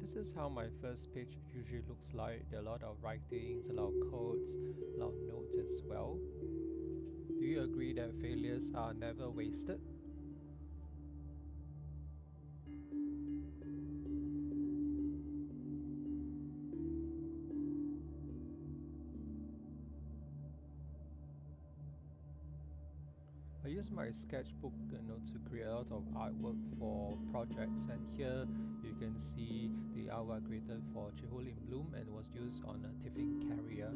This is how my first page usually looks like. There are a lot of writings, a lot of quotes, a lot of notes as well. Do you agree that failures are never wasted? I use my sketchbook you know, to create a lot of artwork for projects and here you can see the artwork created for Cheho Bloom and was used on a tiffin carrier.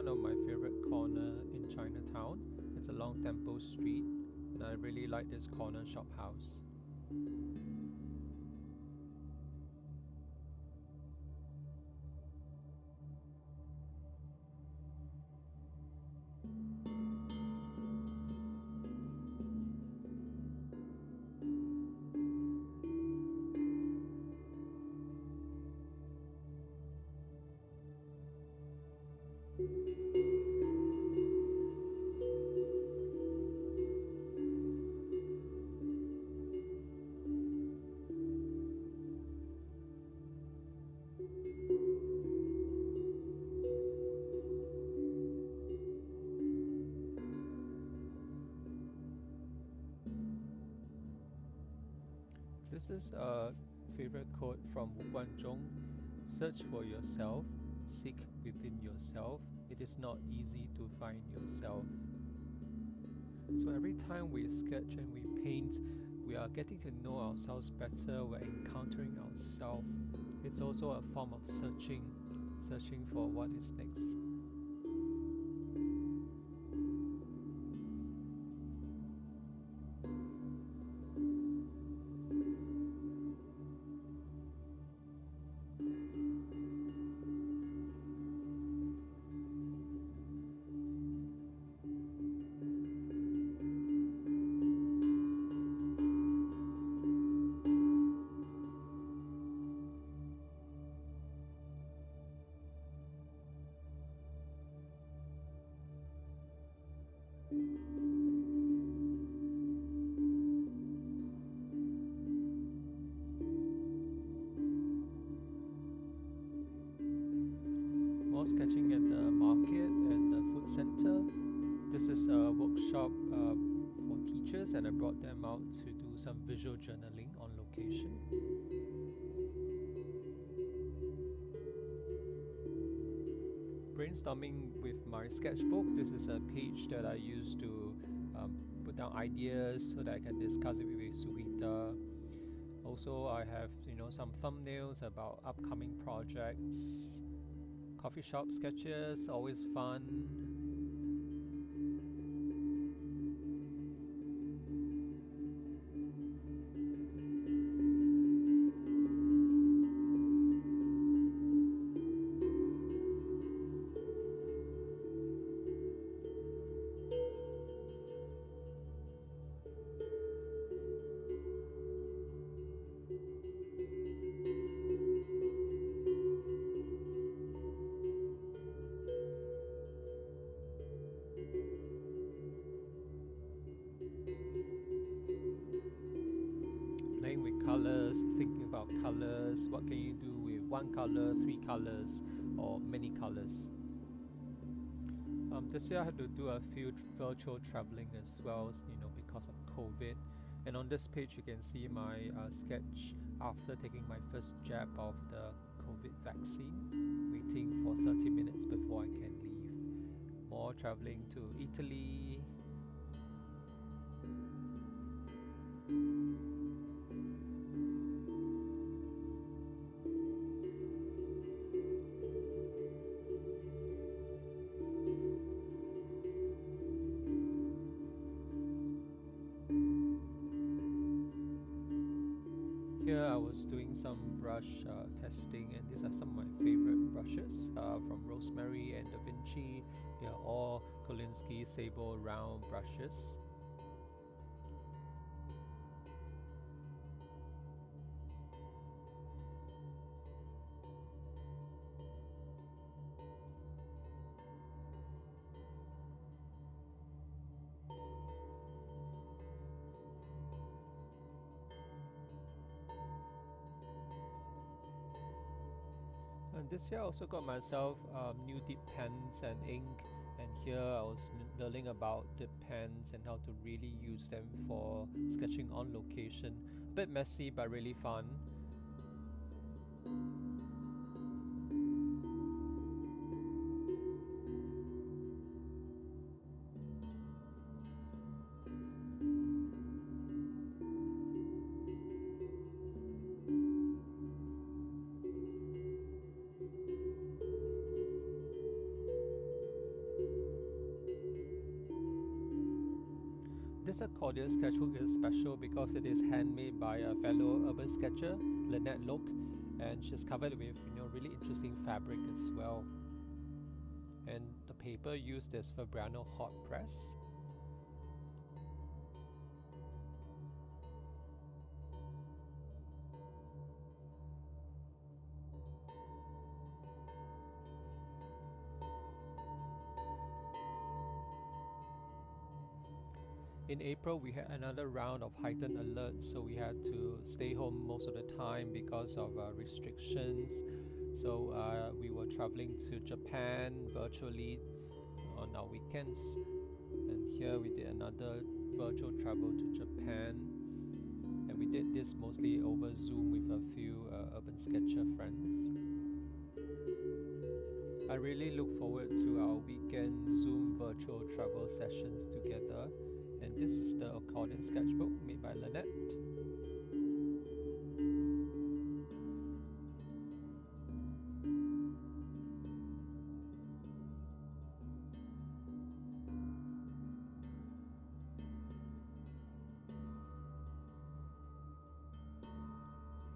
One of my favorite corner in Chinatown. It's along Temple Street and I really like this corner shop house. This is a favorite quote from Wu Guanzhong Search for yourself, seek within yourself. It is not easy to find yourself. So every time we sketch and we paint, we are getting to know ourselves better, we're encountering ourselves. It's also a form of searching, searching for what is next. And I brought them out to do some visual journaling on location. brainstorming with my sketchbook. This is a page that I use to um, put down ideas so that I can discuss it with Suhita. Also, I have you know some thumbnails about upcoming projects. Coffee shop sketches, always fun. Colors, thinking about colors, what can you do with one color, three colors, or many colors. Um, this year I had to do a few virtual traveling as well, you know, because of COVID. And on this page, you can see my uh, sketch after taking my first jab of the COVID vaccine, waiting for 30 minutes before I can leave. More traveling to Italy, some brush uh, testing and these are some of my favorite brushes uh, from Rosemary and Da Vinci. They are all Kolinsky Sable round brushes. This year I also got myself um, new dip pens and ink and here I was learning about dip pens and how to really use them for sketching on location. A bit messy but really fun. This sketchbook is special because it is handmade by a fellow urban sketcher, Lynette Loke, and she's covered with you know really interesting fabric as well. And the paper used is Fabriano hot press. In April, we had another round of heightened alert, so we had to stay home most of the time because of uh, restrictions. So uh, we were traveling to Japan virtually on our weekends, and here we did another virtual travel to Japan, and we did this mostly over Zoom with a few uh, urban sketcher friends. I really look forward to our weekend Zoom virtual travel sessions together and this is the accordion sketchbook made by Lynette.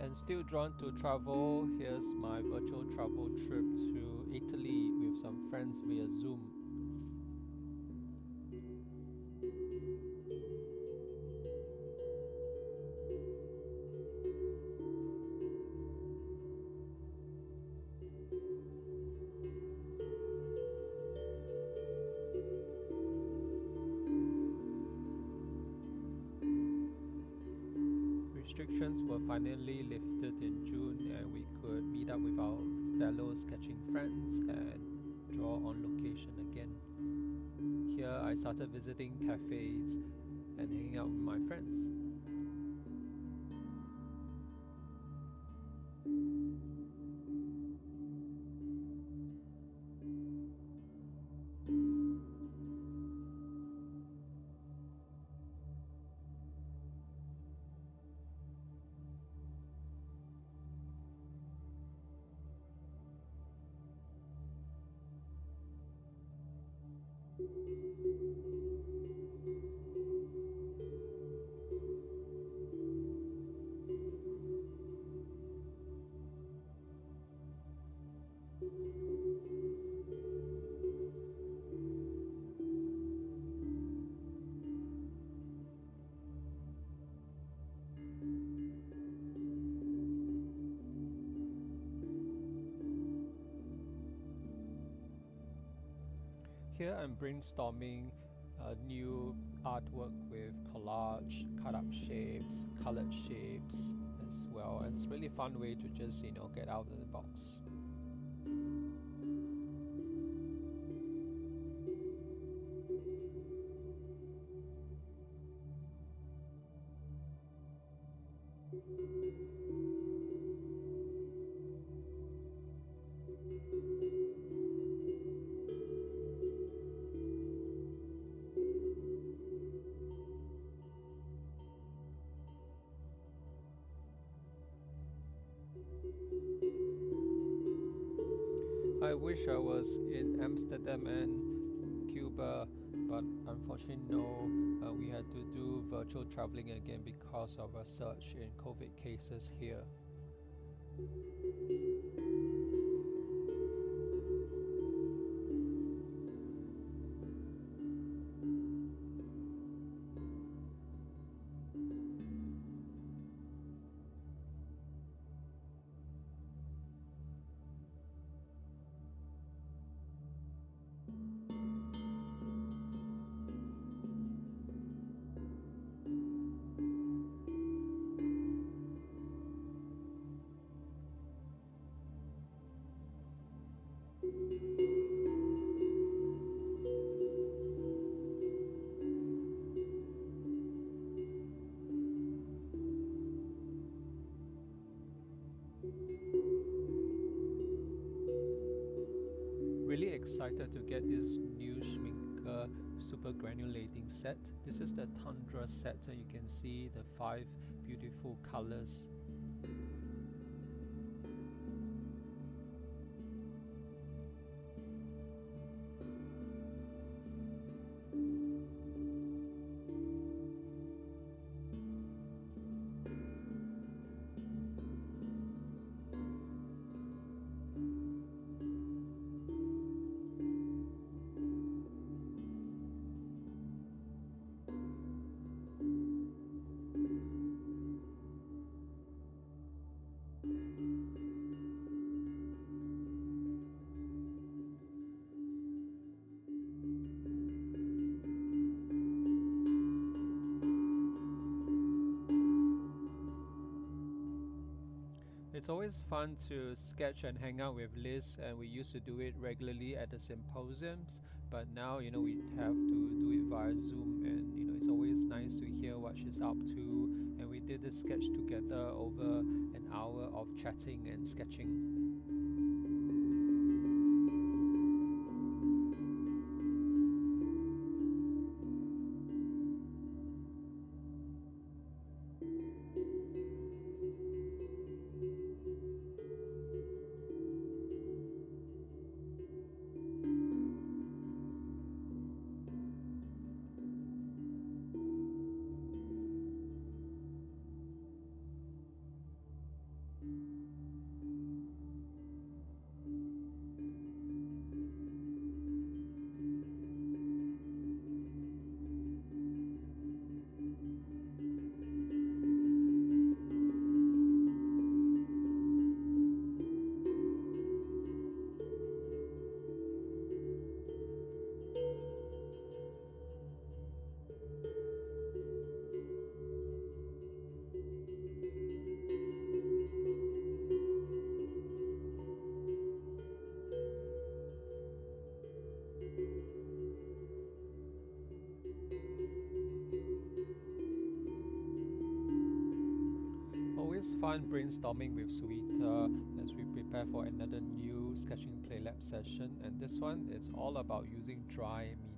And still drawn to travel, here's my virtual travel trip to Italy with some friends via Zoom. Restrictions were finally lifted in June and we could meet up with our fellow sketching friends and draw on location again. Here I started visiting cafes and hanging out with my friends. Here I'm brainstorming a new artwork with collage, cut up shapes, colored shapes as well. And it's really fun way to just, you know, get out of the box. I was in Amsterdam and Cuba but unfortunately, no, uh, we had to do virtual traveling again because of a surge in COVID cases here. Excited to get this new Schmincke super granulating set. This is the Tundra set and you can see the five beautiful colors It's always fun to sketch and hang out with Liz, and we used to do it regularly at the symposiums. But now, you know, we have to do it via Zoom, and you know, it's always nice to hear what she's up to. And we did this sketch together over an hour of chatting and sketching. Fun brainstorming with Suhita as we prepare for another new sketching play lab session and this one is all about using dry media.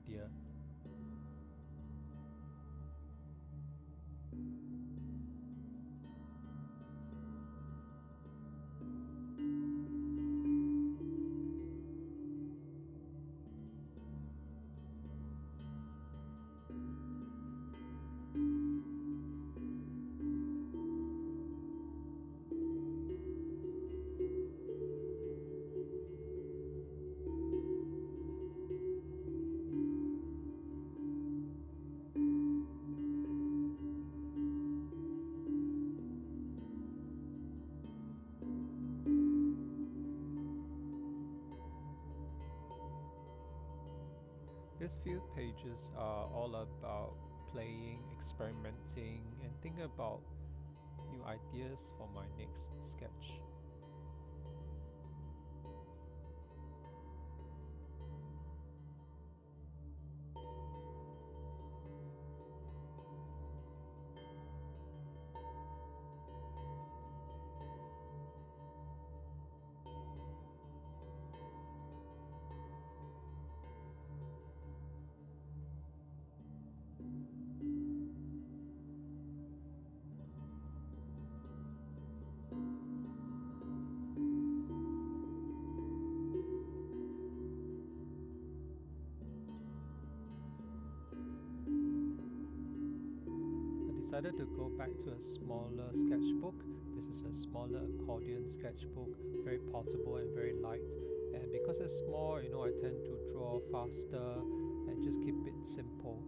These few pages are all about playing, experimenting, and thinking about new ideas for my next sketch. Decided to go back to a smaller sketchbook. This is a smaller accordion sketchbook, very portable and very light. And because it's small, you know, I tend to draw faster and just keep it simple.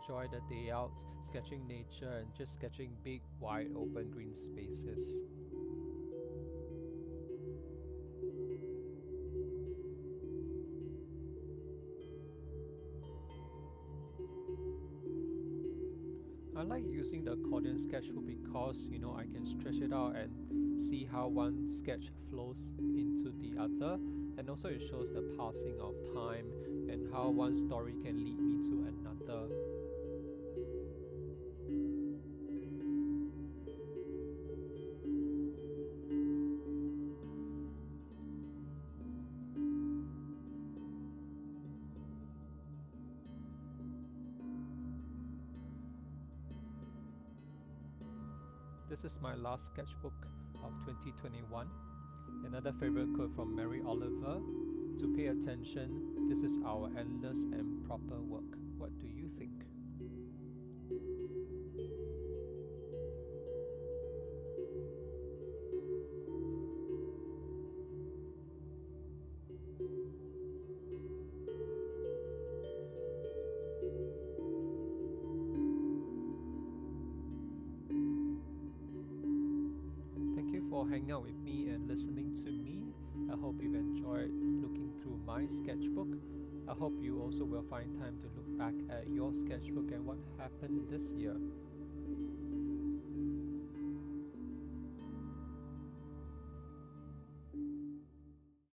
Enjoyed the day out, sketching nature and just sketching big, wide, open green spaces. I like using the accordion sketchbook because you know I can stretch it out and see how one sketch flows into the other and also it shows the passing of time and how one story can lead me to This is my last sketchbook of 2021. Another favorite quote from Mary Oliver To pay attention, this is our endless and proper work. Hanging out with me and listening to me. I hope you've enjoyed looking through my sketchbook. I hope you also will find time to look back at your sketchbook and what happened this year.